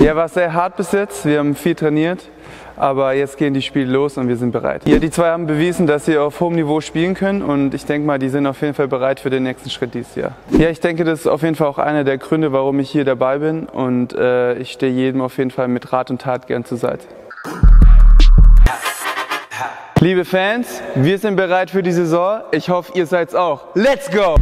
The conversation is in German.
Ja, war sehr hart bis jetzt. Wir haben viel trainiert. Aber jetzt gehen die Spiele los und wir sind bereit. Ja, die zwei haben bewiesen, dass sie auf hohem Niveau spielen können und ich denke mal, die sind auf jeden Fall bereit für den nächsten Schritt dieses Jahr. Ja, ich denke, das ist auf jeden Fall auch einer der Gründe, warum ich hier dabei bin und äh, ich stehe jedem auf jeden Fall mit Rat und Tat gern zur Seite. Liebe Fans, wir sind bereit für die Saison. Ich hoffe, ihr seid's auch. Let's go!